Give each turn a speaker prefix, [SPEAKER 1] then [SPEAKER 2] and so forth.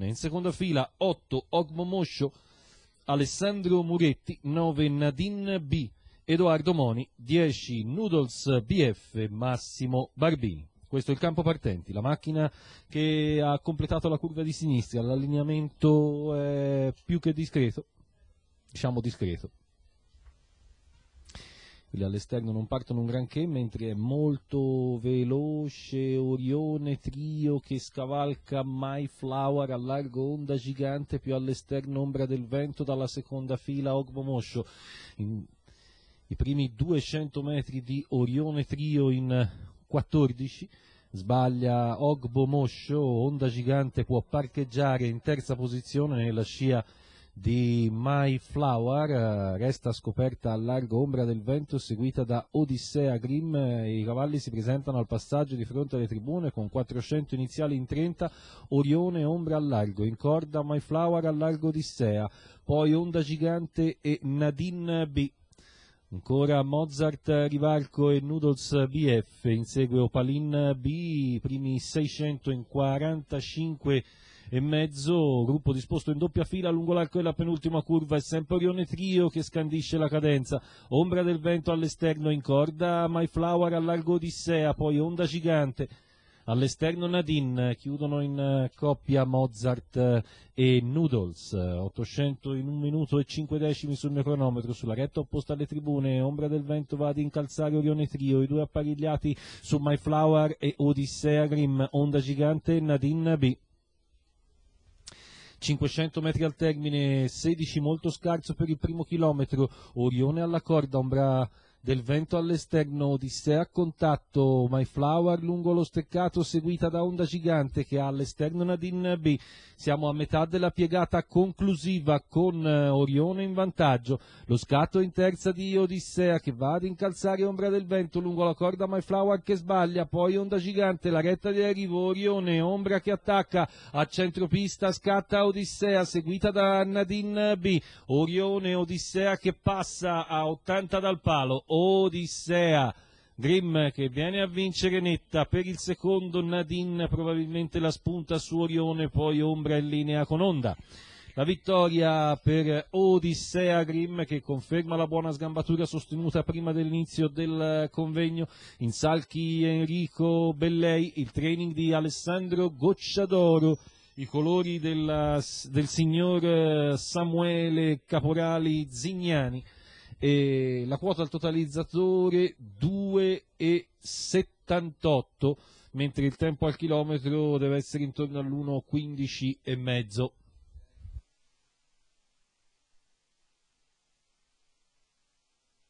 [SPEAKER 1] In seconda fila 8 Ogmo Moscio, Alessandro Muretti, 9 Nadine B, Edoardo Moni, 10 Noodles BF, Massimo Barbini. Questo è il campo partenti, la macchina che ha completato la curva di sinistra, l'allineamento è più che discreto, diciamo discreto. Quelli all'esterno non partono un granché, mentre è molto veloce Orione Trio che scavalca Mayflower a largo onda gigante, più all'esterno Ombra del Vento dalla seconda fila Ogbo Moscio. In, I primi 200 metri di Orione Trio in 14, sbaglia Ogbo Moscio, onda gigante può parcheggiare in terza posizione nella scia di My Flower, resta scoperta a largo ombra del vento seguita da Odissea Grimm, i cavalli si presentano al passaggio di fronte alle tribune con 400 iniziali in 30, Orione ombra a largo, in corda My Flower a largo Odissea, poi Onda Gigante e Nadine B. Ancora Mozart Rivarco e Noodles BF, in segue Opalin B, primi 600 in 45 e mezzo, gruppo disposto in doppia fila lungo l'arco della penultima curva, è sempre Orione Trio che scandisce la cadenza, ombra del vento all'esterno in corda, My Flower a largo Odissea, poi onda gigante, all'esterno Nadine, chiudono in coppia Mozart e Noodles, 800 in un minuto e 5 decimi sul mio cronometro, sulla retta opposta alle tribune, ombra del vento va ad incalzare Orione Trio, i due apparigliati su My Flower e Odissea Grimm, onda gigante e Nadine B. 500 metri al termine, 16 molto scarso per il primo chilometro, Orione alla corda, ombra del vento all'esterno, Odissea a contatto, My Flower lungo lo steccato seguita da Onda Gigante che ha all'esterno Nadine B. Siamo a metà della piegata conclusiva con Orione in vantaggio, lo scatto in terza di Odissea che va ad incalzare Ombra del Vento lungo la corda My Flower che sbaglia, poi Onda Gigante, la retta di arrivo, Orione, Ombra che attacca, a centropista scatta Odissea seguita da Nadine B. Orione, Odissea che passa a 80 dal palo, Odissea. Grimm che viene a vincere netta per il secondo Nadine probabilmente la spunta su Orione poi Ombra in linea con Onda la vittoria per Odissea Grimm che conferma la buona sgambatura sostenuta prima dell'inizio del convegno. In Salchi Enrico Bellei il training di Alessandro Gocciadoro. I colori della, del signor Samuele Caporali Zignani e la quota al totalizzatore 2,78 mentre il tempo al chilometro deve essere intorno all'1,15 e mezzo.